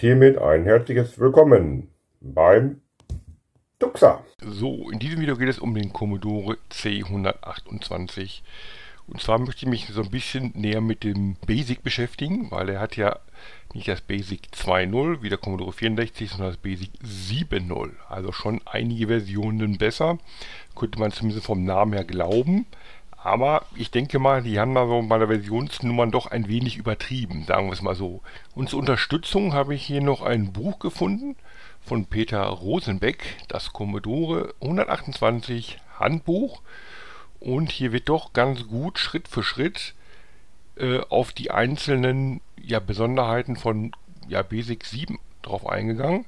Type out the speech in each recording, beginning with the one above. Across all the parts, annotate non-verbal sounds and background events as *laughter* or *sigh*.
Hiermit ein herzliches Willkommen beim Duxa. So, in diesem Video geht es um den Commodore C128. Und zwar möchte ich mich so ein bisschen näher mit dem Basic beschäftigen, weil er hat ja nicht das Basic 2.0 wie der Commodore 64, sondern das Basic 7.0. Also schon einige Versionen besser. Könnte man zumindest vom Namen her glauben. Aber ich denke mal, die haben da so bei der Versionsnummern doch ein wenig übertrieben, sagen wir es mal so. Und zur Unterstützung habe ich hier noch ein Buch gefunden von Peter Rosenbeck, das Commodore 128 Handbuch. Und hier wird doch ganz gut Schritt für Schritt äh, auf die einzelnen ja, Besonderheiten von ja, Basic 7 drauf eingegangen.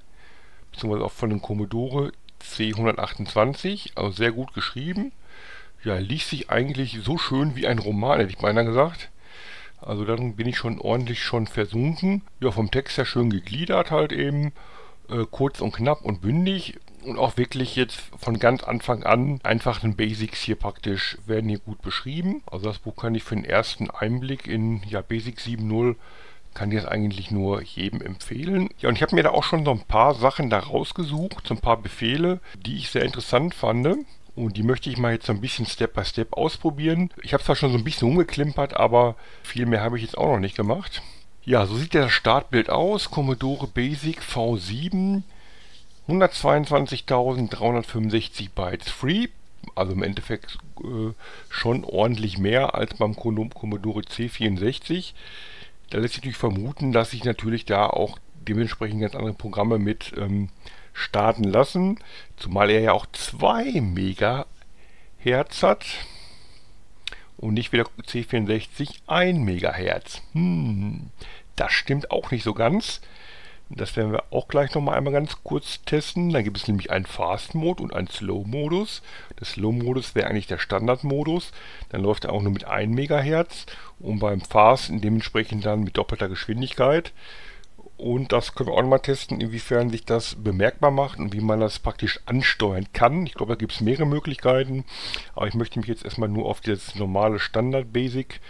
Beziehungsweise auch von dem Commodore C128. Also sehr gut geschrieben ja, liest sich eigentlich so schön wie ein Roman, hätte ich beinahe gesagt. Also dann bin ich schon ordentlich schon versunken. Ja, vom Text her schön gegliedert halt eben. Äh, kurz und knapp und bündig. Und auch wirklich jetzt von ganz Anfang an einfach den Basics hier praktisch werden hier gut beschrieben. Also das Buch kann ich für den ersten Einblick in ja, Basic 7.0 kann ich es eigentlich nur jedem empfehlen. Ja, und ich habe mir da auch schon so ein paar Sachen da rausgesucht, so ein paar Befehle, die ich sehr interessant fand. Und die möchte ich mal jetzt so ein bisschen Step by Step ausprobieren. Ich habe zwar schon so ein bisschen umgeklimpert, aber viel mehr habe ich jetzt auch noch nicht gemacht. Ja, so sieht das Startbild aus. Commodore Basic V7. 122.365 Bytes free. Also im Endeffekt äh, schon ordentlich mehr als beim Commodore C64. Da lässt sich natürlich vermuten, dass sich natürlich da auch dementsprechend ganz andere Programme mit ähm, starten lassen, zumal er ja auch 2 MHz hat und nicht wie der C64 1 MHz. Hm, das stimmt auch nicht so ganz. Das werden wir auch gleich nochmal einmal ganz kurz testen. Da gibt es nämlich einen Fast-Mode und einen Slow-Modus. Der Slow-Modus wäre eigentlich der Standard-Modus. Dann läuft er auch nur mit 1 MHz und beim Fast dementsprechend dann mit doppelter Geschwindigkeit. Und das können wir auch nochmal testen, inwiefern sich das bemerkbar macht und wie man das praktisch ansteuern kann. Ich glaube, da gibt es mehrere Möglichkeiten. Aber ich möchte mich jetzt erstmal nur auf das normale Standard-Basic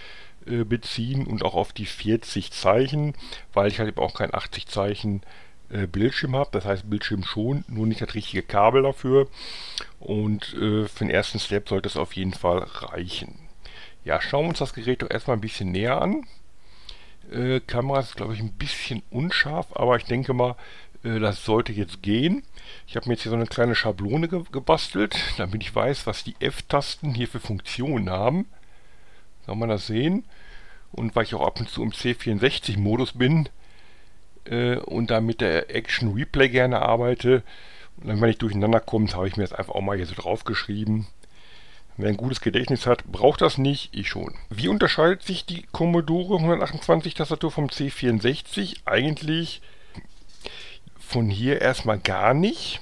äh, beziehen und auch auf die 40 Zeichen, weil ich halt eben auch kein 80 Zeichen äh, Bildschirm habe. Das heißt Bildschirm schon, nur nicht das richtige Kabel dafür. Und äh, für den ersten Step sollte es auf jeden Fall reichen. Ja, schauen wir uns das Gerät doch erstmal ein bisschen näher an. Äh, Kamera ist, glaube ich, ein bisschen unscharf, aber ich denke mal, äh, das sollte jetzt gehen. Ich habe mir jetzt hier so eine kleine Schablone ge gebastelt, damit ich weiß, was die F-Tasten hier für Funktionen haben. Kann man das sehen? Und weil ich auch ab und zu im C64-Modus bin äh, und da mit der Action Replay gerne arbeite, und dann, wenn ich durcheinander komme, habe ich mir das einfach auch mal hier so draufgeschrieben. Wer ein gutes Gedächtnis hat, braucht das nicht, ich schon. Wie unterscheidet sich die Commodore 128 Tastatur vom C64? Eigentlich von hier erstmal gar nicht.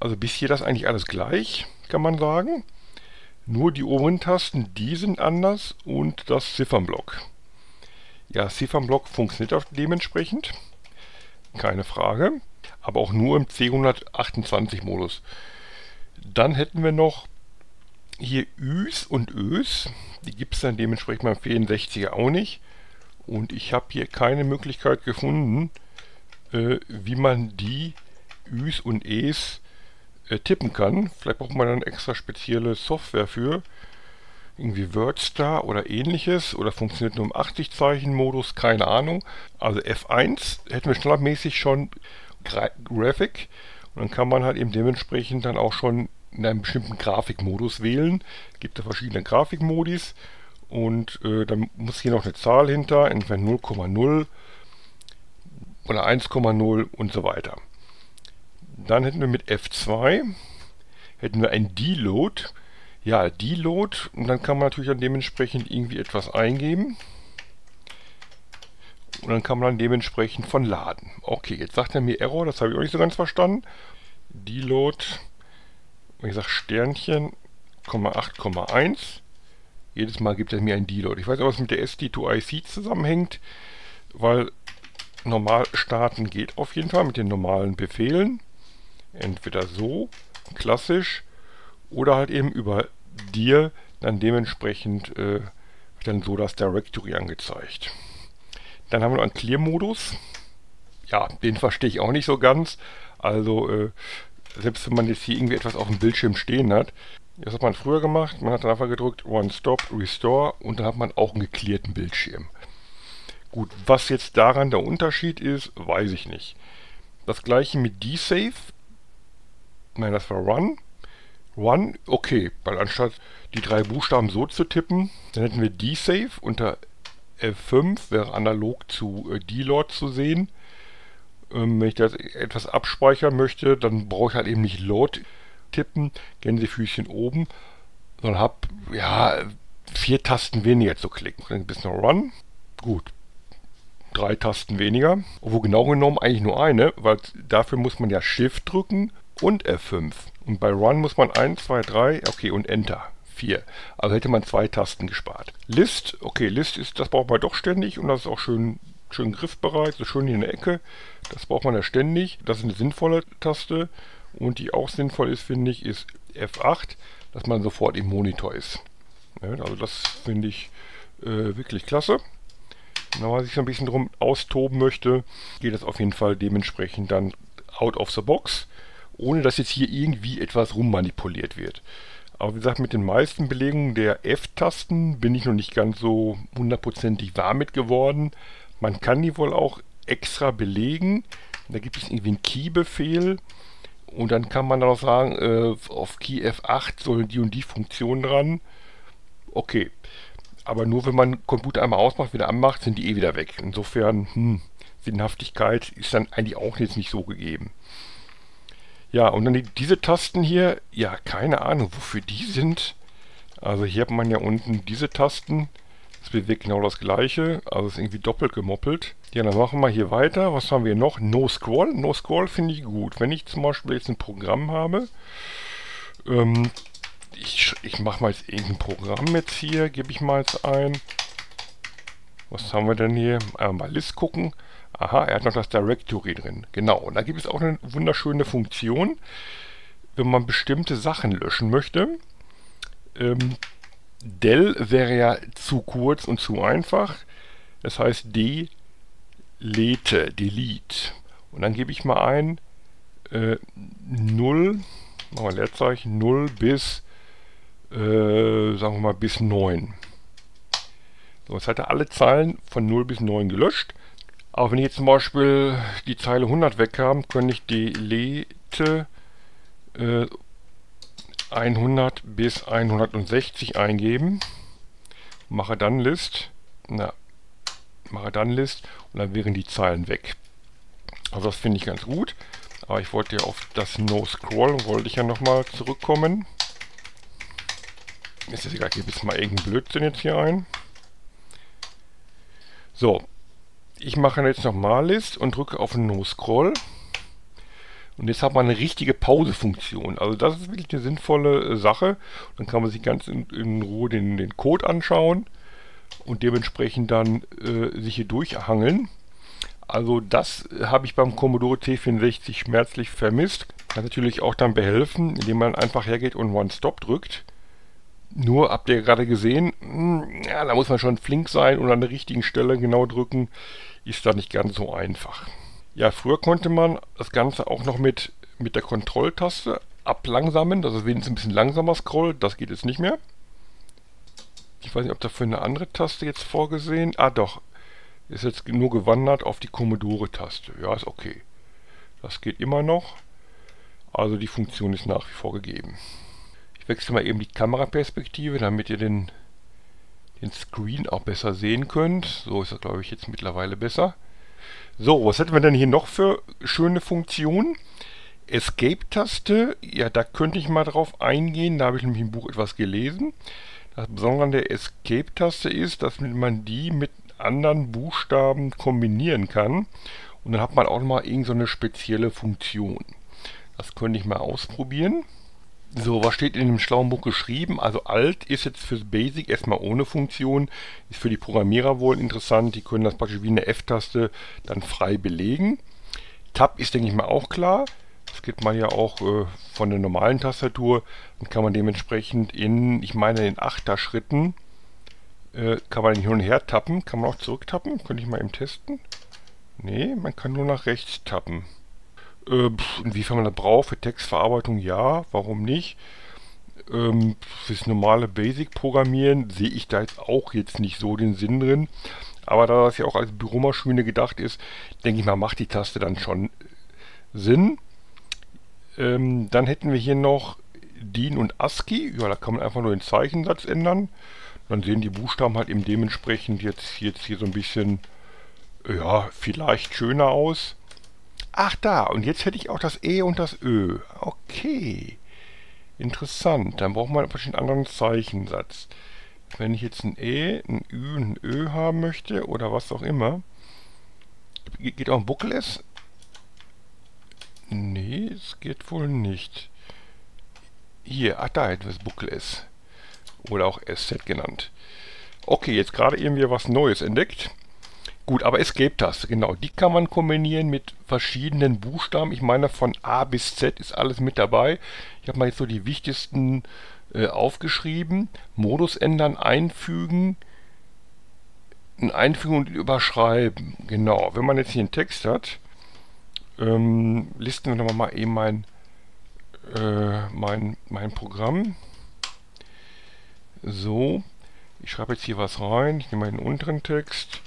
Also bis hier das eigentlich alles gleich, kann man sagen. Nur die oberen Tasten, die sind anders und das Ziffernblock. Ja, Ziffernblock funktioniert auch dementsprechend. Keine Frage. Aber auch nur im C128 Modus. Dann hätten wir noch hier Üs und Ös, die gibt es dann dementsprechend beim 64er auch nicht. Und ich habe hier keine Möglichkeit gefunden, äh, wie man die Üs und Es äh, tippen kann. Vielleicht braucht man dann extra spezielle Software für. Irgendwie WordStar oder ähnliches. Oder funktioniert nur im 80-Zeichen-Modus, keine Ahnung. Also F1 hätten wir standardmäßig schon Gra Graphic. Und dann kann man halt eben dementsprechend dann auch schon in einem bestimmten Grafikmodus wählen. Es gibt da verschiedene Grafikmodis und äh, dann muss hier noch eine Zahl hinter, entweder 0,0 oder 1,0 und so weiter. Dann hätten wir mit F2 hätten wir ein Deload. Ja, Deload und dann kann man natürlich dann dementsprechend irgendwie etwas eingeben. Und dann kann man dann dementsprechend von laden. Okay, jetzt sagt er mir Error, das habe ich auch nicht so ganz verstanden. Deload ich sage Sternchen, 8,1, jedes Mal gibt er mir ein Deload. Ich weiß aber, was mit der SD2IC zusammenhängt, weil normal starten geht auf jeden Fall mit den normalen Befehlen. Entweder so, klassisch, oder halt eben über dir dann dementsprechend äh, dann so das Directory angezeigt. Dann haben wir noch einen Clear-Modus. ja, den verstehe ich auch nicht so ganz. Also, äh, selbst wenn man jetzt hier irgendwie etwas auf dem Bildschirm stehen hat, das hat man früher gemacht, man hat dann einfach gedrückt One Stop, Restore und dann hat man auch einen geklärten Bildschirm. Gut, was jetzt daran der Unterschied ist, weiß ich nicht. Das gleiche mit D-Save. Nein, das war Run. Run, okay, weil anstatt die drei Buchstaben so zu tippen, dann hätten wir D-Save unter F5, wäre analog zu äh, D-Lord zu sehen. Ähm, wenn ich das etwas abspeichern möchte, dann brauche ich halt eben nicht Load tippen, Gänsefüßchen oben, sondern habe ja vier Tasten weniger zu klicken. Dann bis noch Run. Gut. Drei Tasten weniger. Obwohl genau genommen eigentlich nur eine, weil dafür muss man ja Shift drücken und F5. Und bei Run muss man 1, 2, 3, okay, und Enter. 4. Also hätte man zwei Tasten gespart. List, okay, List ist, das braucht man doch ständig und das ist auch schön, schön griffbereit, so schön hier in der Ecke. Das braucht man ja ständig. Das ist eine sinnvolle Taste. Und die auch sinnvoll ist, finde ich, ist F8, dass man sofort im Monitor ist. Also das finde ich äh, wirklich klasse. Wenn man sich so ein bisschen drum austoben möchte, geht das auf jeden Fall dementsprechend dann out of the box, ohne dass jetzt hier irgendwie etwas rummanipuliert wird. Aber wie gesagt, mit den meisten Belegungen der F-Tasten bin ich noch nicht ganz so hundertprozentig warm mit geworden. Man kann die wohl auch extra belegen. Da gibt es irgendwie einen Key-Befehl und dann kann man dann auch sagen, äh, auf Key F8 sollen die und die Funktionen dran. Okay. Aber nur wenn man Computer einmal ausmacht, wieder anmacht, sind die eh wieder weg. Insofern, hm, Sinnhaftigkeit ist dann eigentlich auch jetzt nicht so gegeben. Ja, und dann die, diese Tasten hier, ja, keine Ahnung, wofür die sind. Also hier hat man ja unten diese Tasten. Das bewegt genau das gleiche, also ist irgendwie doppelt gemoppelt. Ja, dann machen wir hier weiter. Was haben wir noch? No Scroll. No Scroll finde ich gut. Wenn ich zum Beispiel jetzt ein Programm habe, ähm, ich, ich mache mal jetzt irgendein Programm jetzt hier, gebe ich mal jetzt ein. Was haben wir denn hier? Einmal List gucken. Aha, er hat noch das Directory drin. Genau, und da gibt es auch eine wunderschöne Funktion, wenn man bestimmte Sachen löschen möchte. Ähm, del wäre ja zu kurz und zu einfach. Das heißt delete, delete. Und dann gebe ich mal ein äh, 0, machen wir Leerzeichen, 0 bis, äh, sagen wir mal, bis 9. So, jetzt hat er alle Zeilen von 0 bis 9 gelöscht. Aber wenn ich jetzt zum Beispiel die Zeile 100 wegkam, könnte ich delete äh, 100 bis 160 eingeben. Mache dann List. Na, mache dann List und dann wären die Zeilen weg. Also das finde ich ganz gut. Aber ich wollte ja auf das No Scroll, wollte ich ja nochmal zurückkommen. Ist jetzt egal, ich gebe jetzt mal irgendeinen Blödsinn jetzt hier ein. So, ich mache jetzt nochmal List und drücke auf No Scroll. Und jetzt hat man eine richtige Pause-Funktion. Also das ist wirklich eine sinnvolle äh, Sache. Dann kann man sich ganz in, in Ruhe den, den Code anschauen und dementsprechend dann äh, sich hier durchhangeln. Also das habe ich beim Commodore T64 schmerzlich vermisst. Kann natürlich auch dann behelfen, indem man einfach hergeht und One-Stop drückt. Nur habt ihr gerade gesehen, hm, ja, da muss man schon flink sein und an der richtigen Stelle genau drücken. Ist da nicht ganz so einfach. Ja, früher konnte man das Ganze auch noch mit, mit der Kontrolltaste ablangsamen, dass es wenigstens ein bisschen langsamer scrollt. Das geht jetzt nicht mehr. Ich weiß nicht, ob dafür eine andere Taste jetzt vorgesehen. Ah, doch. Ist jetzt nur gewandert auf die Commodore-Taste. Ja, ist okay. Das geht immer noch. Also die Funktion ist nach wie vor gegeben. Ich wechsle mal eben die Kameraperspektive, damit ihr den, den Screen auch besser sehen könnt. So ist das, glaube ich, jetzt mittlerweile besser. So, was hätten wir denn hier noch für schöne Funktionen? Escape-Taste, ja, da könnte ich mal drauf eingehen. Da habe ich nämlich im Buch etwas gelesen. Das Besondere an der Escape-Taste ist, dass man die mit anderen Buchstaben kombinieren kann. Und dann hat man auch nochmal irgendeine so spezielle Funktion. Das könnte ich mal ausprobieren. So, was steht in dem schlauen Buch geschrieben? Also Alt ist jetzt fürs Basic erstmal ohne Funktion, ist für die Programmierer wohl interessant, die können das praktisch wie eine F-Taste dann frei belegen. Tab ist, denke ich mal, auch klar. Das geht man ja auch äh, von der normalen Tastatur. Dann kann man dementsprechend in, ich meine in 8er Schritten, äh, kann man hin und her tappen. Kann man auch zurücktappen. Könnte ich mal eben testen. Nee, man kann nur nach rechts tappen. Äh, inwiefern man das braucht, für Textverarbeitung ja, warum nicht? Ähm, fürs normale Basic-Programmieren sehe ich da jetzt auch jetzt nicht so den Sinn drin. Aber da das ja auch als Büromaschine gedacht ist, denke ich mal, macht die Taste dann schon Sinn. Ähm, dann hätten wir hier noch DIN und ASCII. Ja, da kann man einfach nur den Zeichensatz ändern. Dann sehen die Buchstaben halt eben dementsprechend jetzt, jetzt hier so ein bisschen, ja, vielleicht schöner aus. Ach da, und jetzt hätte ich auch das E und das Ö. Okay. Interessant. Dann braucht man einen anderen Zeichensatz. Wenn ich jetzt ein E, ein Ü, ein Ö haben möchte oder was auch immer. Geht auch ein Buckel S? Nee, es geht wohl nicht. Hier, ach da etwas Buckel S. Oder auch SZ genannt. Okay, jetzt gerade irgendwie was Neues entdeckt. Gut, aber Escape-Taste, genau. Die kann man kombinieren mit verschiedenen Buchstaben. Ich meine, von A bis Z ist alles mit dabei. Ich habe mal jetzt so die wichtigsten äh, aufgeschrieben. Modus ändern, einfügen. Einfügen und überschreiben. Genau. Wenn man jetzt hier einen Text hat, ähm, listen wir nochmal mal eben mein, äh, mein, mein Programm. So. Ich schreibe jetzt hier was rein. Ich nehme den unteren Text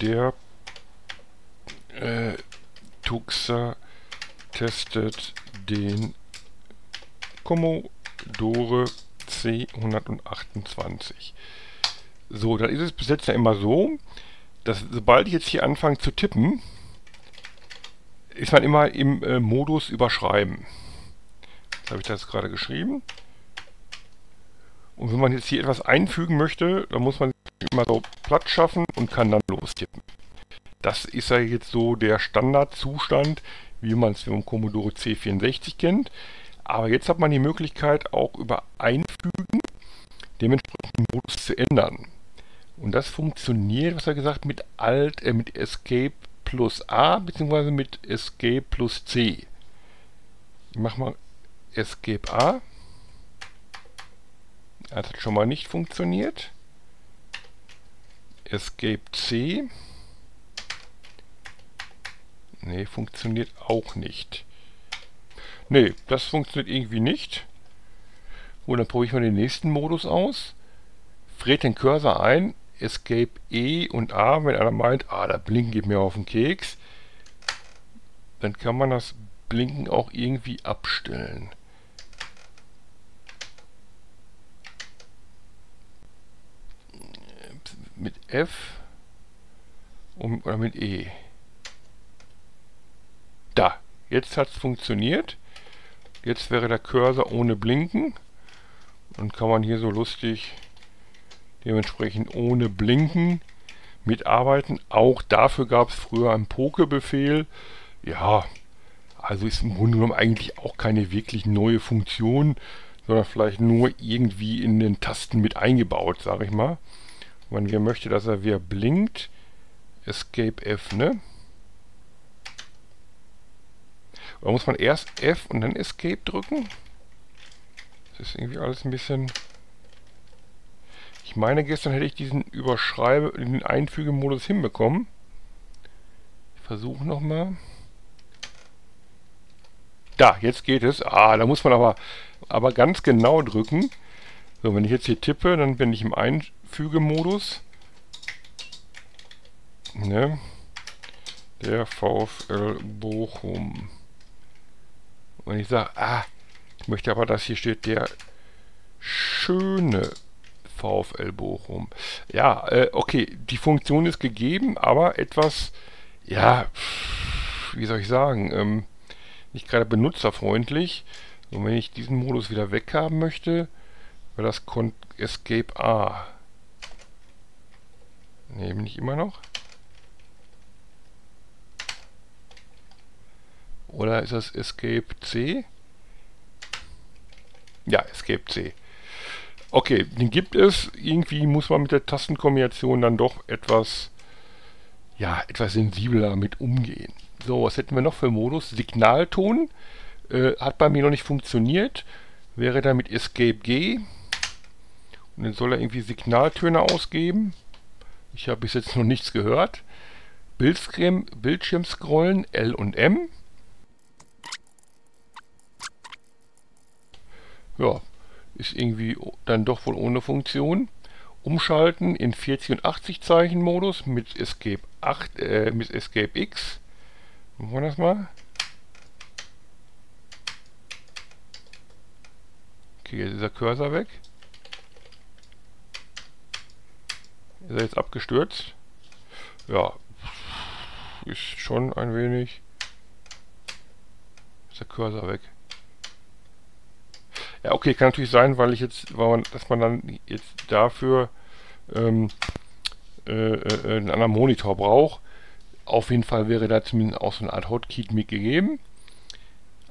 der äh, Tuxa testet den Commodore C128. So, dann ist es bis jetzt ja immer so, dass sobald ich jetzt hier anfange zu tippen, ist man immer im äh, Modus überschreiben. Jetzt habe ich das gerade geschrieben. Und wenn man jetzt hier etwas einfügen möchte, dann muss man immer so Platz schaffen und kann dann lostippen. Das ist ja jetzt so der Standardzustand, wie man es vom Commodore C64 kennt. Aber jetzt hat man die Möglichkeit auch über Einfügen dementsprechend den Modus zu ändern. Und das funktioniert, was er gesagt, mit Alt, äh, mit Escape plus A bzw. mit Escape plus C. Ich mache mal Escape A. Das hat schon mal nicht funktioniert. Escape C. Ne, funktioniert auch nicht. Ne, das funktioniert irgendwie nicht. Und dann probiere ich mal den nächsten Modus aus. Fred den Cursor ein, Escape E und A, wenn einer meint, ah, da blinken geht mir auf den Keks, dann kann man das Blinken auch irgendwie abstellen. Mit F und, oder mit E. Da, jetzt hat es funktioniert. Jetzt wäre der Cursor ohne Blinken. Und kann man hier so lustig dementsprechend ohne Blinken mitarbeiten. Auch dafür gab es früher einen Poke-Befehl. Ja, also ist im Grunde genommen eigentlich auch keine wirklich neue Funktion, sondern vielleicht nur irgendwie in den Tasten mit eingebaut, sage ich mal. Wenn wir möchte, dass er wieder blinkt, Escape F, ne? Oder muss man erst F und dann Escape drücken? Das ist irgendwie alles ein bisschen... Ich meine, gestern hätte ich diesen Überschreibe, den Einfügemodus hinbekommen. Ich versuche nochmal. Da, jetzt geht es. Ah, da muss man aber, aber ganz genau drücken. So, wenn ich jetzt hier tippe, dann bin ich im Einfügemodus. Ne? Der VfL Bochum. Und ich sage, ah, ich möchte aber, dass hier steht der schöne VfL Bochum. Ja, äh, okay, die Funktion ist gegeben, aber etwas, ja, wie soll ich sagen, ähm, nicht gerade benutzerfreundlich. Und wenn ich diesen Modus wieder weghaben möchte, war das Escape A. Ne, bin ich immer noch? Oder ist das Escape C? Ja, Escape C. Okay, den gibt es. Irgendwie muss man mit der Tastenkombination dann doch etwas, ja, etwas sensibler damit umgehen. So, was hätten wir noch für Modus? Signalton. Äh, hat bei mir noch nicht funktioniert. Wäre da mit Escape G. Und dann soll er irgendwie Signaltöne ausgeben. Ich habe bis jetzt noch nichts gehört. Bildschirm, Bildschirmscrollen L und M. Ja, ist irgendwie dann doch wohl ohne Funktion. Umschalten in 40 und 80 Zeichen Modus mit Escape 8, äh, mit Escape X. Machen wir das mal. Okay, jetzt ist der Cursor weg. Ist er jetzt abgestürzt? Ja, ist schon ein wenig... Ist der Cursor weg. Ja, okay, kann natürlich sein, weil ich jetzt, weil man, dass man dann jetzt dafür ähm, äh, äh, einen anderen Monitor braucht. Auf jeden Fall wäre da zumindest auch so eine Art Hotkey mitgegeben.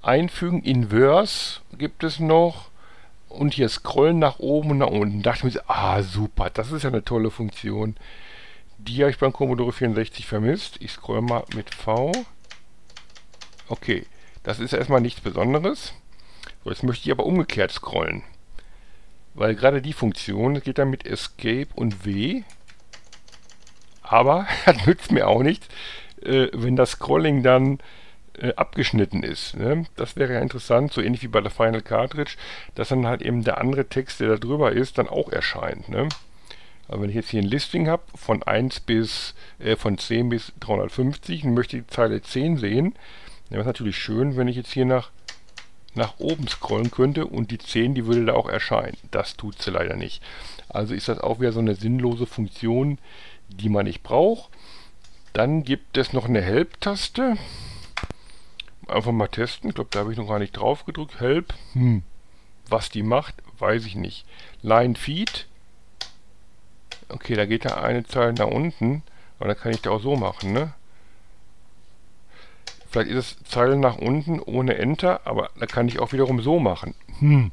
Einfügen, Inverse gibt es noch. Und hier scrollen nach oben und nach unten. Da dachte ich mir, ah super, das ist ja eine tolle Funktion. Die habe ich beim Commodore 64 vermisst. Ich scroll mal mit V. Okay, das ist erstmal nichts Besonderes. So, jetzt möchte ich aber umgekehrt scrollen. Weil gerade die Funktion geht dann mit Escape und W. Aber *laughs* das nützt mir auch nichts, äh, wenn das Scrolling dann äh, abgeschnitten ist. Ne? Das wäre ja interessant, so ähnlich wie bei der Final Cartridge, dass dann halt eben der andere Text, der da drüber ist, dann auch erscheint. Ne? Also wenn ich jetzt hier ein Listing habe von 1 bis, äh, von 10 bis 350 und möchte die Zeile 10 sehen, dann wäre es natürlich schön, wenn ich jetzt hier nach nach oben scrollen könnte und die 10, die würde da auch erscheinen. Das tut sie leider nicht. Also ist das auch wieder so eine sinnlose Funktion, die man nicht braucht. Dann gibt es noch eine Help-Taste. Einfach mal testen. Ich glaube, da habe ich noch gar nicht drauf gedrückt. Help. Hm. Was die macht, weiß ich nicht. Line Feed. Okay, da geht da eine Zeile nach unten. Aber dann kann ich da auch so machen, ne? Vielleicht ist es Zeilen nach unten ohne Enter, aber da kann ich auch wiederum so machen. Hm.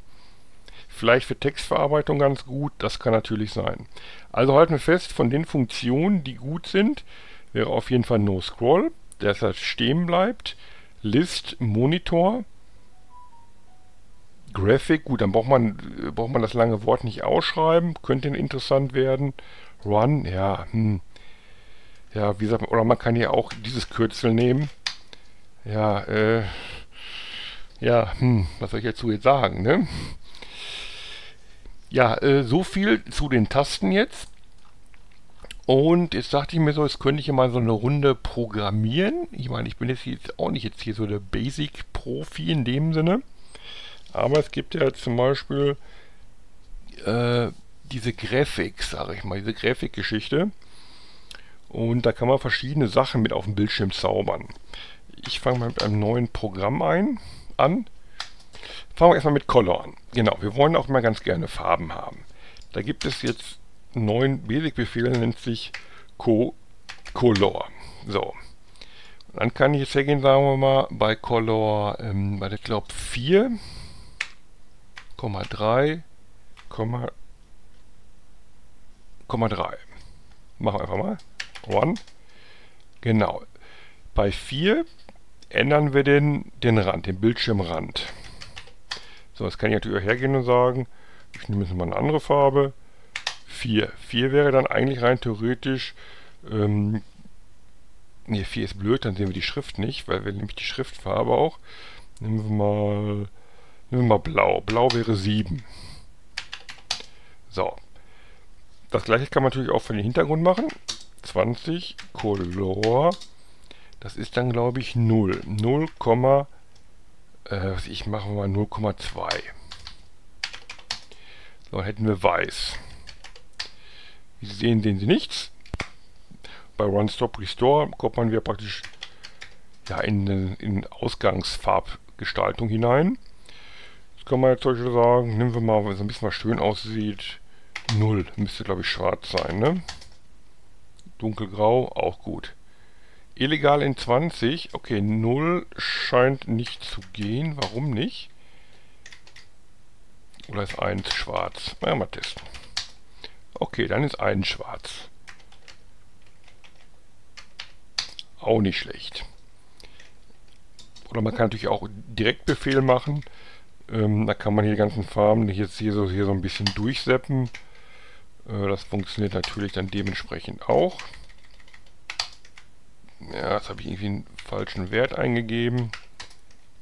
Vielleicht für Textverarbeitung ganz gut, das kann natürlich sein. Also halten wir fest, von den Funktionen, die gut sind, wäre auf jeden Fall No Scroll, dass er stehen bleibt, List, Monitor, Graphic, gut, dann braucht man, braucht man das lange Wort nicht ausschreiben, könnte interessant werden. Run, ja, hm. Ja, wie gesagt, oder man kann hier auch dieses Kürzel nehmen. Ja, äh, ja, hm, was soll ich dazu jetzt sagen, ne? Ja, äh, so viel zu den Tasten jetzt. Und jetzt dachte ich mir so, jetzt könnte ich ja mal so eine Runde programmieren. Ich meine, ich bin jetzt, auch nicht jetzt hier so der Basic-Profi in dem Sinne. Aber es gibt ja zum Beispiel äh, diese Grafik, sage ich mal, diese Grafikgeschichte. Und da kann man verschiedene Sachen mit auf dem Bildschirm zaubern ich fange mal mit einem neuen Programm ein, an. Fangen wir erstmal mit Color an. Genau, wir wollen auch mal ganz gerne Farben haben. Da gibt es jetzt neuen Basic-Befehl, nennt sich Co Color. So. Dann kann ich jetzt hergehen, sagen wir mal, bei Color, ähm, bei der glaube 4, 3, 3. Machen wir einfach mal. One. Genau. Bei 4 ändern wir den, den Rand, den Bildschirmrand. So, jetzt kann ich natürlich auch hergehen und sagen, ich nehme jetzt mal eine andere Farbe. 4. 4 wäre dann eigentlich rein theoretisch, ähm, ne, 4 ist blöd, dann sehen wir die Schrift nicht, weil wir nämlich die Schriftfarbe auch. Nehmen wir mal, nehmen wir mal blau. Blau wäre 7. So. Das gleiche kann man natürlich auch für den Hintergrund machen. 20 Color das ist dann, glaube ich, 0. 0, äh, ich mache mal 0,2. So, hätten wir weiß. Sehen, sehen Sie nichts. Bei Run Stop Restore kommt man wieder praktisch ja, in, in Ausgangsfarbgestaltung hinein. Jetzt kann man jetzt zum sagen, nehmen wir mal, wenn es ein bisschen was schön aussieht, 0. Müsste, glaube ich, schwarz sein, ne? Dunkelgrau, auch gut. Illegal in 20. Okay, 0 scheint nicht zu gehen. Warum nicht? Oder ist 1 schwarz? Na ja, mal testen. Okay, dann ist 1 schwarz. Auch nicht schlecht. Oder man kann natürlich auch Direktbefehl machen. Ähm, da kann man hier die ganzen Farben jetzt hier so, hier so ein bisschen durchseppen. Äh, das funktioniert natürlich dann dementsprechend auch. Ja, jetzt habe ich irgendwie einen falschen Wert eingegeben.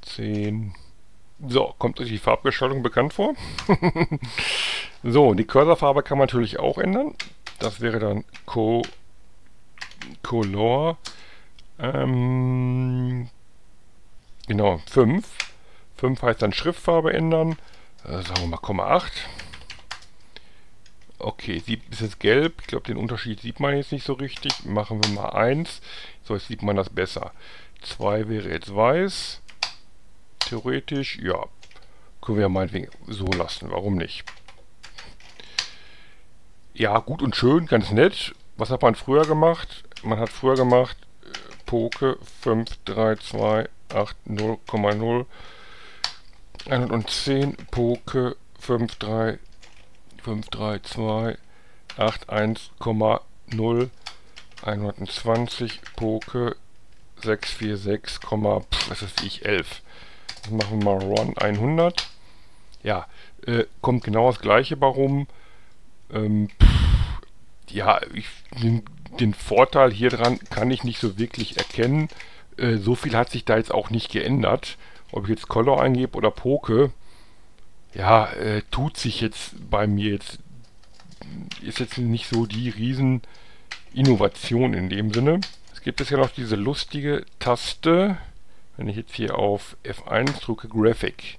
10. So, kommt euch die Farbgestaltung bekannt vor? *laughs* so, die Cursorfarbe kann man natürlich auch ändern. Das wäre dann Co Color. Ähm, genau, 5. 5 heißt dann Schriftfarbe ändern. Äh, sagen wir mal 0,8. Okay, ist jetzt gelb. Ich glaube, den Unterschied sieht man jetzt nicht so richtig. Machen wir mal 1. So, jetzt sieht man das besser. 2 wäre jetzt weiß. Theoretisch, ja. Können wir ja meinetwegen so lassen. Warum nicht? Ja, gut und schön, ganz nett. Was hat man früher gemacht? Man hat früher gemacht äh, Poke 532 80,0 110 Poke 53 532 81,0 120 Poke 646, was ist ich 11. Machen wir mal Run 100. Ja, äh, kommt genau das gleiche warum. Ähm, ja, ich, den, den, Vorteil hier dran kann ich nicht so wirklich erkennen. Äh, so viel hat sich da jetzt auch nicht geändert. Ob ich jetzt Color eingebe oder Poke, ja, äh, tut sich jetzt bei mir jetzt, ist jetzt nicht so die riesen Innovation in dem Sinne. Es gibt es ja noch diese lustige Taste, wenn ich jetzt hier auf F1 drücke, Graphic.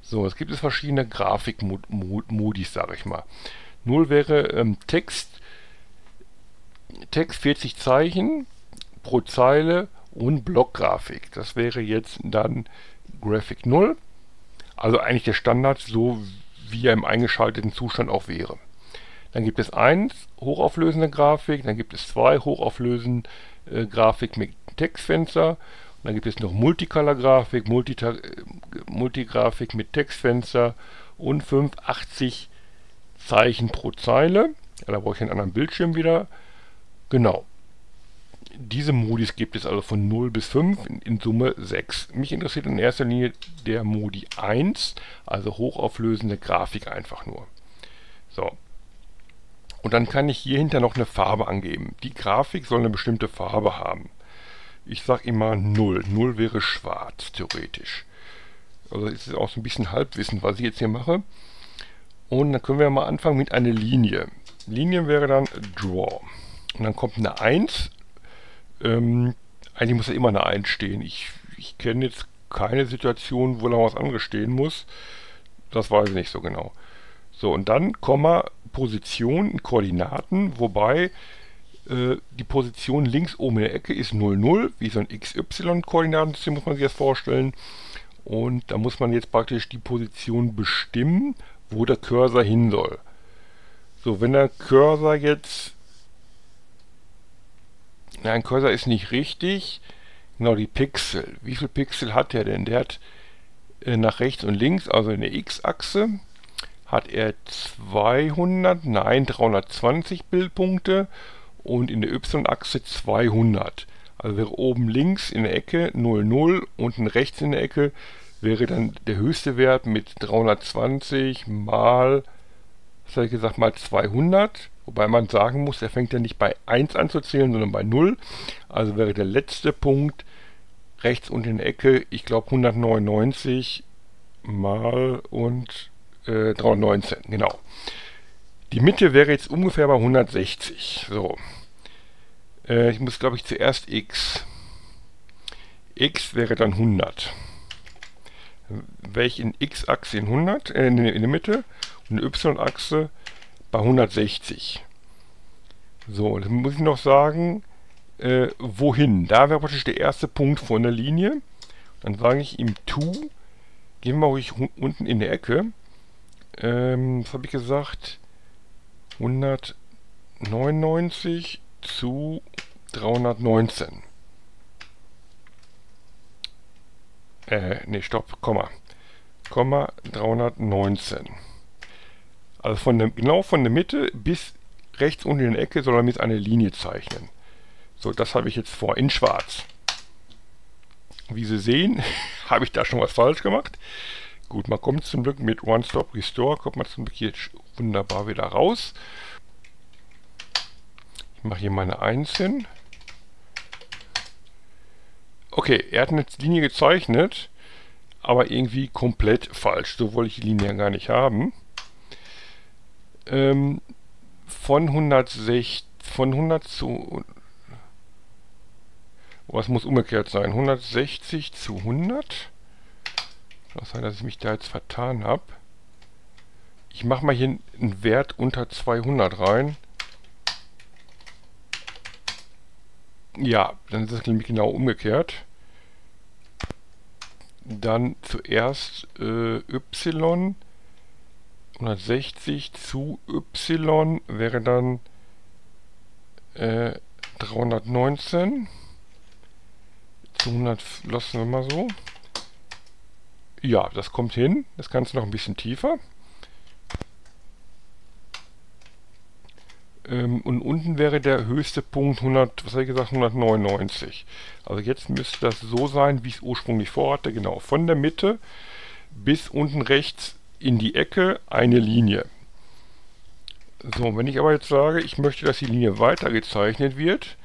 So, es gibt es verschiedene Grafik-Modis, sage ich mal. 0 wäre ähm, Text, Text 40 Zeichen pro Zeile und Blockgrafik. Das wäre jetzt dann Graphic 0. Also eigentlich der Standard, so wie er im eingeschalteten Zustand auch wäre. Dann gibt es 1 hochauflösende Grafik, dann gibt es 2 hochauflösende äh, Grafik mit Textfenster, dann gibt es noch Multicolor Grafik, Multita äh, Multigrafik mit Textfenster und 5 80 Zeichen pro Zeile. Da brauche ich einen anderen Bildschirm wieder. Genau diese Modis gibt es also von 0 bis 5, in, in, Summe 6. Mich interessiert in erster Linie der Modi 1, also hochauflösende Grafik einfach nur. So. Und dann kann ich hier hinter noch eine Farbe angeben. Die Grafik soll eine bestimmte Farbe haben. Ich sage immer 0. 0 wäre schwarz, theoretisch. Also ist es auch so ein bisschen Halbwissen, was ich jetzt hier mache. Und dann können wir mal anfangen mit einer Linie. Linie wäre dann Draw. Und dann kommt eine 1 ähm, eigentlich muss ja immer eine 1 stehen. Ich, ich kenne jetzt keine Situation, wo da was angestehen muss. Das weiß ich nicht so genau. So, und dann Komma, Position, Koordinaten, wobei äh, die Position links oben in der Ecke ist 0, 0, wie so ein XY-Koordinatensystem muss man sich das vorstellen. Und da muss man jetzt praktisch die Position bestimmen, wo der Cursor hin soll. So, wenn der Cursor jetzt Nein, Cursor ist nicht richtig. Genau, die Pixel. Wie viel Pixel hat der denn? Der hat äh, nach rechts und links, also in der X-Achse, hat er 200, nein, 320 Bildpunkte und in der Y-Achse 200. Also wäre oben links in der Ecke 00, unten rechts in der Ecke wäre dann der höchste Wert mit 320 mal, was habe ich gesagt, mal 200 Wobei man sagen muss, er fängt ja nicht bei 1 an zu zählen, sondern bei 0. Also wäre der letzte Punkt rechts unten in der Ecke, ich glaube 199 mal und äh, 319, genau. Die Mitte wäre jetzt ungefähr bei 160. So. Äh, ich muss, glaube ich, zuerst x. x wäre dann 100. Welche in x-Achse in 100, äh, in, in der Mitte und y-Achse bei 160. So, dann muss ich noch sagen, äh, wohin. Da wäre praktisch der erste Punkt von der Linie. Dann sage ich ihm to. Gehen wir ruhig unten in der Ecke. Ähm, was habe ich gesagt? 199 zu 319. Äh, ne, stopp, Komma. Komma 319. Also von der, genau von der Mitte bis rechts unten in der Ecke soll er mit eine Linie zeichnen. So, das habe ich jetzt vor in schwarz. Wie Sie sehen, *laughs* habe ich da schon was falsch gemacht. Gut, man kommt zum Glück mit One Stop Restore, kommt man zum Glück hier wunderbar wieder raus. Ich mache hier meine 1 hin. Okay, er hat eine Linie gezeichnet, aber irgendwie komplett falsch. So wollte ich die Linie ja gar nicht haben. Ähm, von 160, von 100 zu, was muss umgekehrt sein? 160 zu 100? Kann sein, dass ich mich da jetzt vertan habe. Ich mache mal hier einen Wert unter 200 rein. Ja, dann ist das nämlich genau umgekehrt. Dann zuerst äh, y 160 zu y wäre dann äh, 319 zu 100 lassen wir mal so. Ja, das kommt hin. Das Ganze noch ein bisschen tiefer. Ähm, und unten wäre der höchste Punkt 100, was ich gesagt, 199. Also jetzt müsste das so sein, wie ich es ursprünglich vorhatte. Genau, von der Mitte bis unten rechts in die Ecke eine Linie. So, wenn ich aber jetzt sage, ich möchte, dass die Linie weiter gezeichnet wird,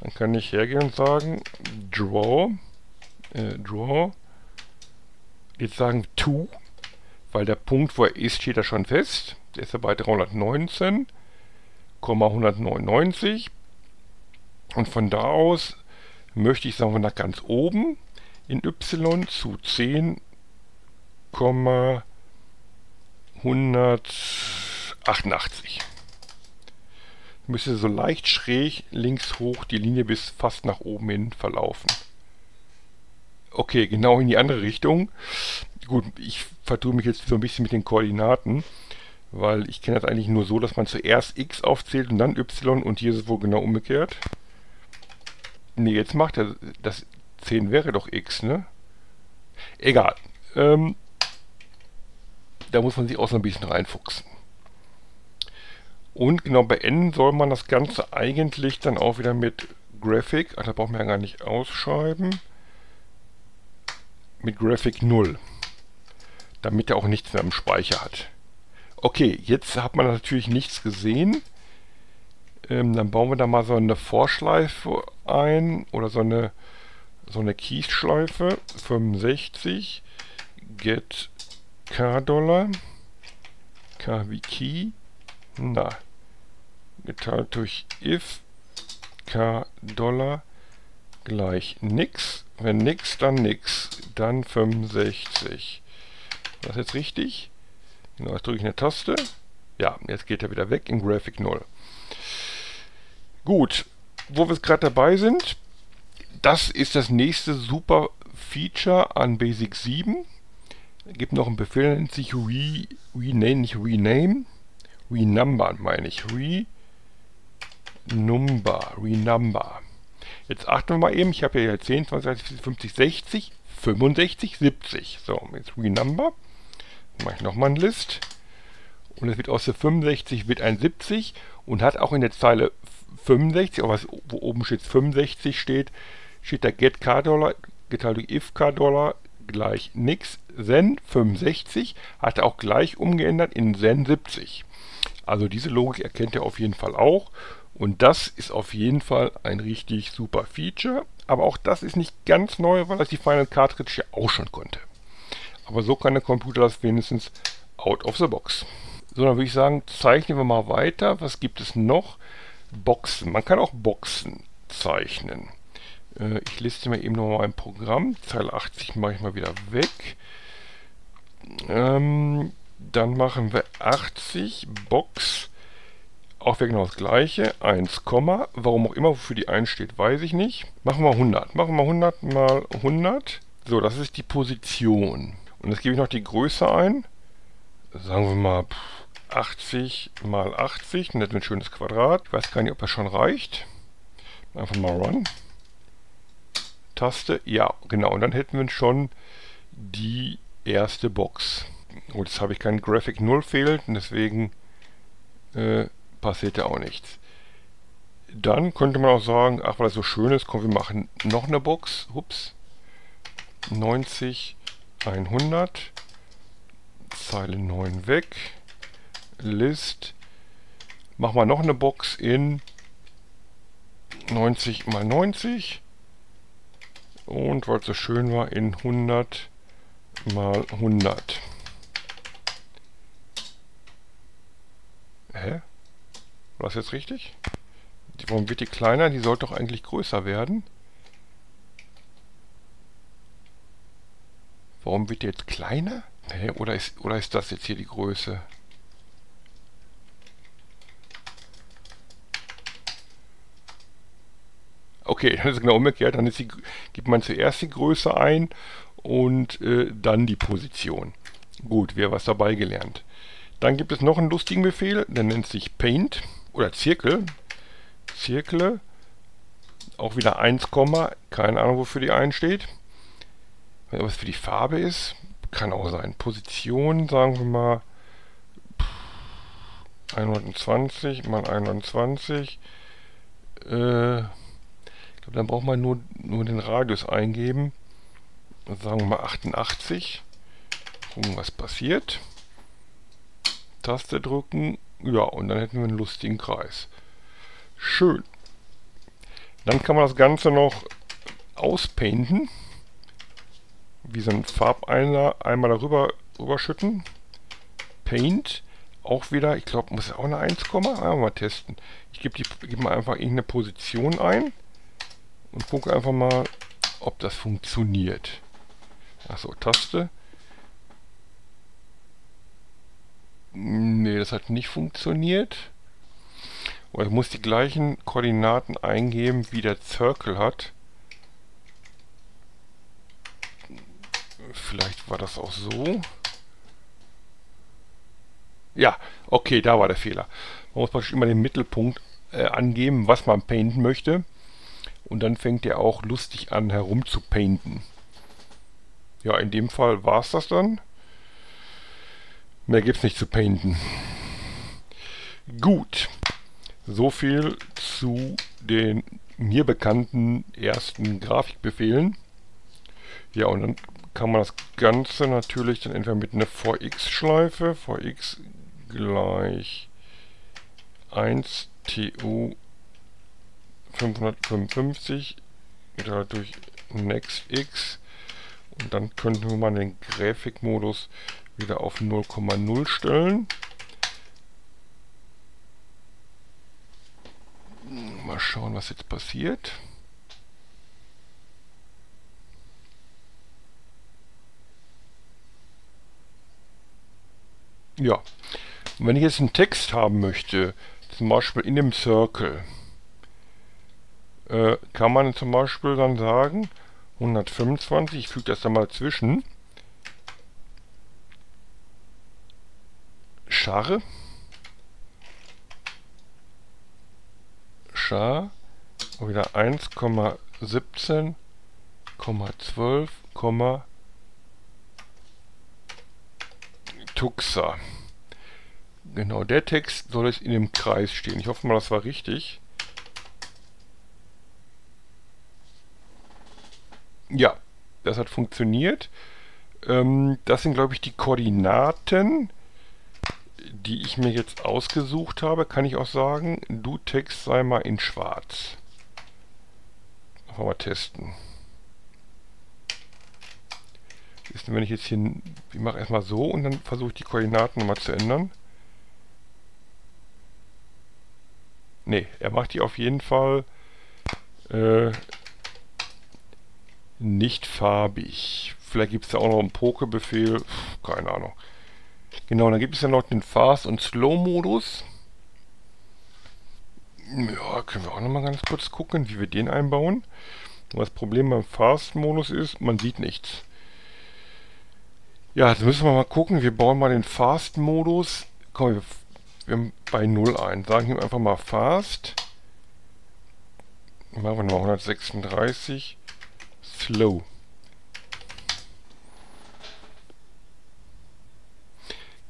dann kann ich hergehen und sagen, Draw, äh, Draw, jetzt sagen To, weil der Punkt, wo er ist, steht da schon fest. Der ist ja bei 319. 199 und von da aus möchte ich sagen wir nach ganz oben in y zu 10,188. Müsste so leicht schräg links hoch die Linie bis fast nach oben hin verlaufen. Okay, genau in die andere Richtung. Gut, ich vertue mich jetzt so ein bisschen mit den Koordinaten weil ich kenne das eigentlich nur so, dass man zuerst x aufzählt und dann y und hier ist es wohl genau umgekehrt. Ne, jetzt macht er, das 10 wäre doch x, ne? Egal. Ähm, da muss man sich auch so ein bisschen reinfuchsen. Und genau beenden soll man das Ganze eigentlich dann auch wieder mit Graphic, ach, da braucht man ja gar nicht ausschreiben, mit Graphic 0, damit er auch nichts mehr im Speicher hat. Okay, jetzt hat man natürlich nichts gesehen. Ähm, dann bauen wir da mal so eine Vorschleife ein oder so eine so eine Kiesschleife. 65 get k Dollar. K wie Key. Na geteilt durch if. K Dollar gleich nix wenn nix dann nix dann 65 das jetzt richtig Genau, jetzt drücke ich eine Taste. Ja, jetzt geht er wieder weg in Graphic 0. Gut, wo wir gerade dabei sind, das ist das nächste super Feature an Basic 7. Es gibt noch einen Befehl, nennt sich re, rename, nicht rename, renumber meine ich, renumber, renumber. Jetzt achten wir mal eben, ich habe ja hier 10, 20, 50, 60, 65, 70. So, jetzt renumber mache ich nochmal ein List. Und es wird aus der 65 wird ein 70 und hat auch in der Zeile 65, aber wo oben steht 65 steht, steht da get k Dollar geteilt durch if k Dollar gleich nix sen 65 hat er auch gleich umgeändert in sen 70. Also diese Logik erkennt er auf jeden Fall auch und das ist auf jeden Fall ein richtig super Feature. Aber auch das ist nicht ganz neu, weil das die Final Cartridge ja auch schon konnte. Aber so kann der Computer das wenigstens out of the box. So, dann würde ich sagen, zeichnen wir mal weiter. Was gibt es noch? Boxen. Man kann auch Boxen zeichnen. Äh, ich liste mir eben noch mal ein Programm. Zeile 80 mache ich mal wieder weg. Ähm, dann machen wir 80 Box. Auch wäre genau das gleiche. 1, warum auch immer, wofür die 1 steht, weiß ich nicht. Machen wir 100. Machen wir 100 mal 100. So, das ist die Position. Und jetzt gebe ich noch die Größe ein. Sagen wir mal 80 mal 80. Dann hätten wir ein schönes Quadrat. Ich weiß gar nicht, ob das schon reicht. Einfach mal Run. Taste. Ja, genau. Und dann hätten wir schon die erste Box. Und jetzt habe ich keinen Graphic 0 fehlt. Und deswegen äh, passiert ja auch nichts. Dann könnte man auch sagen, ach, weil das so schön ist, komm, wir machen noch eine Box. Ups. 90 100, Zeile 9 weg, List, machen wir noch eine Box in 90 mal 90, Und weil es so schön war, in 100 mal 100. Hä? War das jetzt richtig? Warum wird die kleiner? Die sollte doch eigentlich größer werden. Warum wird die jetzt kleiner? Hä? Oder ist, oder ist das jetzt hier die Größe? Okay, dann ist genau umgekehrt. Dann die, gibt man zuerst die Größe ein und äh, dann die Position. Gut, wir haben was dabei gelernt. Dann gibt es noch einen lustigen Befehl, der nennt sich Paint oder Zirkel. Zirkel, auch wieder 1, keine Ahnung wofür die 1 steht. Was für die Farbe ist, kann auch sein. Position, sagen wir mal 120 mal 21. Äh, ich glaube, dann braucht man nur, nur den Radius eingeben. Sagen wir mal 88. Gucken, was passiert. Taste drücken. Ja, und dann hätten wir einen lustigen Kreis. Schön. Dann kann man das Ganze noch auspainten. Wie so ein Farbeimer einmal darüber rüberschütten. Paint. Auch wieder, ich glaube, muss auch eine 1 kommen. Ah, mal testen. Ich gebe geb mal einfach irgendeine Position ein. Und gucke einfach mal, ob das funktioniert. Achso, Taste. Nee, das hat nicht funktioniert. Ich muss die gleichen Koordinaten eingeben, wie der Circle hat. Vielleicht war das auch so. Ja, okay, da war der Fehler. Man muss praktisch immer den Mittelpunkt äh, angeben, was man painten möchte. Und dann fängt er auch lustig an, herum zu painten. Ja, in dem Fall war es das dann. Mehr gibt es nicht zu painten. Gut. So viel zu den mir bekannten ersten Grafikbefehlen. Ja, und dann kann man das Ganze natürlich dann entweder mit einer VX-Schleife, VX gleich 1 TU 555 geteilt durch NextX und dann könnten wir mal den Grafikmodus wieder auf 0,0 stellen. Mal schauen, was jetzt passiert. Ja, und wenn ich jetzt einen Text haben möchte, zum Beispiel in dem Circle, äh, kann man zum Beispiel dann sagen, 125, ich füge das da mal zwischen, Char, Char, wieder 1,17,12, Tuxa. Genau, der Text soll jetzt in dem Kreis stehen. Ich hoffe mal, das war richtig. Ja, das hat funktioniert. Ähm, das sind, glaube ich, die Koordinaten, die ich mir jetzt ausgesucht habe. Kann ich auch sagen, du Text sei mal in schwarz. Wir mal testen. Ist, wenn ich jetzt hier, ich mache erstmal so und dann versuche ich die Koordinaten mal zu ändern. Ne, er macht die auf jeden Fall äh, nicht farbig. Vielleicht gibt es da auch noch einen Poke-Befehl. Keine Ahnung. Genau, dann gibt es ja noch den Fast- und Slow-Modus. Ja, können wir auch noch mal ganz kurz gucken, wie wir den einbauen. Das Problem beim Fast-Modus ist, man sieht nichts. Ja, jetzt müssen wir mal gucken. Wir bauen mal den Fast-Modus. Komm, wir, wir bei 0 ein. Sagen wir einfach mal Fast. Machen wir mal 136 slow.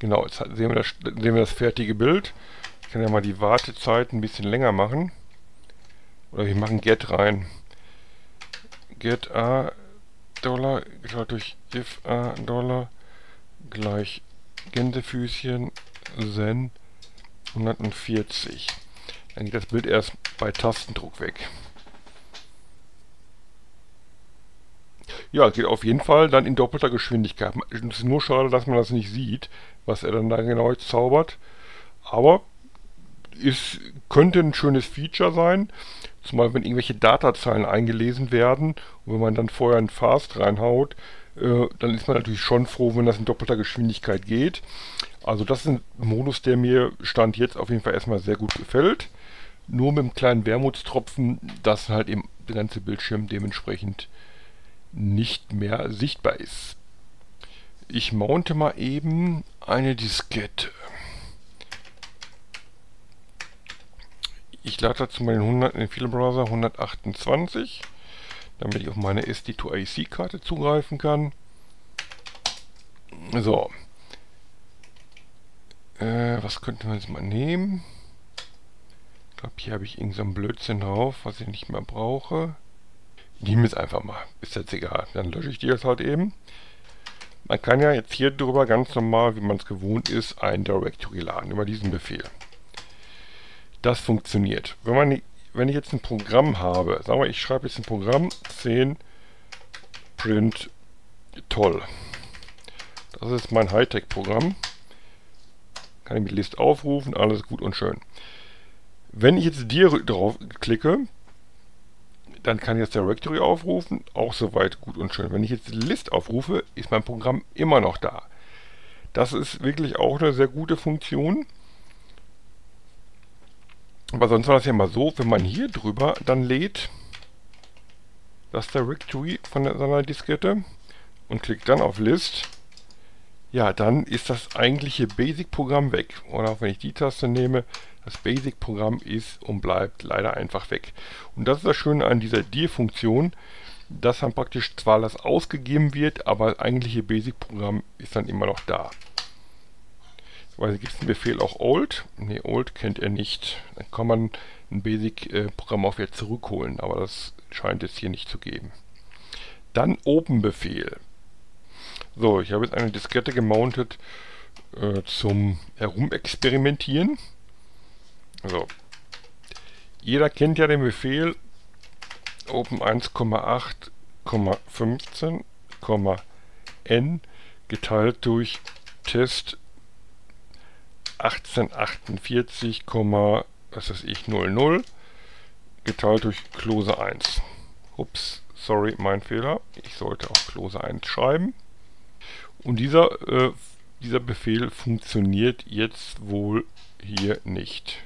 Genau, jetzt sehen wir, das, sehen wir das fertige Bild. Ich kann ja mal die Wartezeit ein bisschen länger machen. Oder wir machen get rein. Get a Dollar geteilt durch if a Dollar gleich Gänsefüßchen Zen 140. Dann geht das Bild erst bei Tastendruck weg. Ja, geht auf jeden Fall dann in doppelter Geschwindigkeit. Es ist nur schade, dass man das nicht sieht, was er dann da genau zaubert. Aber es könnte ein schönes Feature sein, zumal wenn irgendwelche Datazeilen eingelesen werden und wenn man dann vorher ein Fast reinhaut, äh, dann ist man natürlich schon froh, wenn das in doppelter Geschwindigkeit geht. Also das ist ein Modus, der mir Stand jetzt auf jeden Fall erstmal sehr gut gefällt. Nur mit einem kleinen Wermutstropfen, dass halt eben der ganze Bildschirm dementsprechend nicht mehr sichtbar ist. Ich mounte mal eben eine Diskette. Ich lade dazu meinen 100 in den Browser 128, damit ich auf meine SD2AC-Karte zugreifen kann. So. Äh, was könnten wir jetzt mal nehmen? Ich glaube, hier habe ich irgendeinen Blödsinn drauf, was ich nicht mehr brauche. Nehmen wir es einfach mal. Ist jetzt egal. Dann lösche ich die jetzt halt eben. Man kann ja jetzt hier drüber ganz normal, wie man es gewohnt ist, ein Directory laden über diesen Befehl. Das funktioniert. Wenn, man, wenn ich jetzt ein Programm habe, sagen wir, ich schreibe jetzt ein Programm 10 print toll. Das ist mein Hightech-Programm. Kann ich mit List aufrufen, alles gut und schön. Wenn ich jetzt dir drauf klicke, dann kann ich das Directory aufrufen, auch soweit gut und schön. Wenn ich jetzt List aufrufe, ist mein Programm immer noch da. Das ist wirklich auch eine sehr gute Funktion. Aber sonst war das ja mal so, wenn man hier drüber dann lädt, das Directory von seiner Diskette und klickt dann auf List, ja, dann ist das eigentliche Basic-Programm weg. Und auch wenn ich die Taste nehme, das Basic-Programm ist und bleibt leider einfach weg. Und das ist das Schöne an dieser Dir-Funktion, dass dann praktisch zwar das ausgegeben wird, aber das eigentliche Basic-Programm ist dann immer noch da. Weil gibt es den Befehl auch old? Ne, old kennt er nicht. Dann kann man ein Basic-Programm auch wieder zurückholen, aber das scheint es hier nicht zu geben. Dann Open-Befehl. So, ich habe jetzt eine Diskette gemountet äh, zum Herumexperimentieren. So. Jeder kennt ja den Befehl open 1,8,15,n geteilt durch test 1848, was weiß ich, 00 geteilt durch Klose 1. Ups, sorry, mein Fehler. Ich sollte auch Klose 1 schreiben. Und dieser, äh, dieser Befehl funktioniert jetzt wohl hier nicht.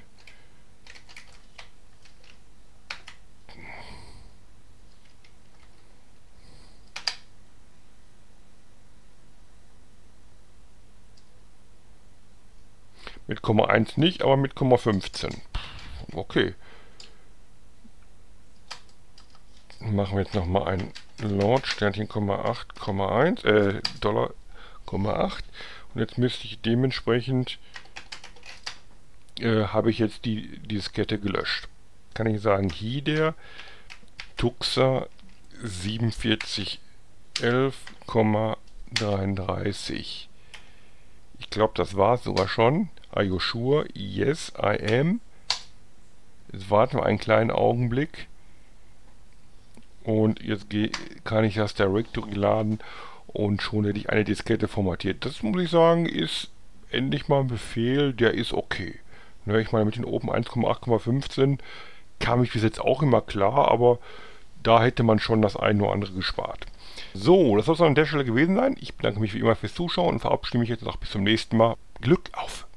Mit Komma 1 nicht, aber mit Komma 15. Okay. Machen wir jetzt nochmal ein Launch Sternchen, 8,1, äh, Dollar, 8. Und jetzt müsste ich dementsprechend, äh, habe ich jetzt die, die Diskette gelöscht. Kann ich sagen, hier der Tuxa 4711,33. Ich glaube, das war es sogar schon. Are you sure? Yes, I am. Jetzt warten wir einen kleinen Augenblick. Und jetzt kann ich das Directory laden und schon hätte ich eine Diskette formatiert. Das muss ich sagen, ist endlich mal ein Befehl, der ist okay. Ne, ich meine, mit den Open 1,8,15 kam ich bis jetzt auch immer klar, aber da hätte man schon das eine oder andere gespart. So, das soll es an der Stelle gewesen sein. Ich bedanke mich wie immer fürs Zuschauen und verabschiede mich jetzt noch bis zum nächsten Mal. Glück auf!